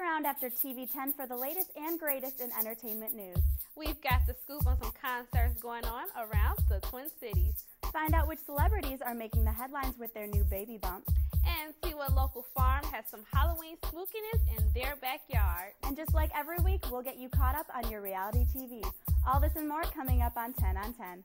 around after TV 10 for the latest and greatest in entertainment news. We've got the scoop on some concerts going on around the Twin Cities. Find out which celebrities are making the headlines with their new baby bump. And see what local farm has some Halloween spookiness in their backyard. And just like every week, we'll get you caught up on your reality TV. All this and more coming up on 10 on 10.